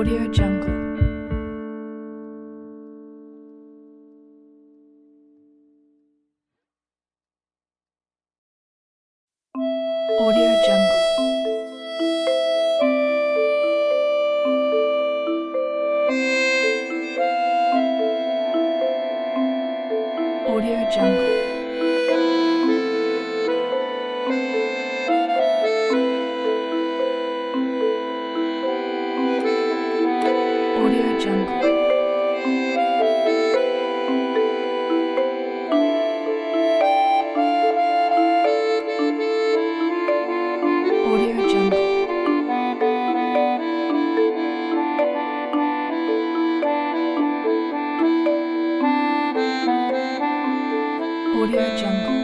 Audio Jungle. audio jungle.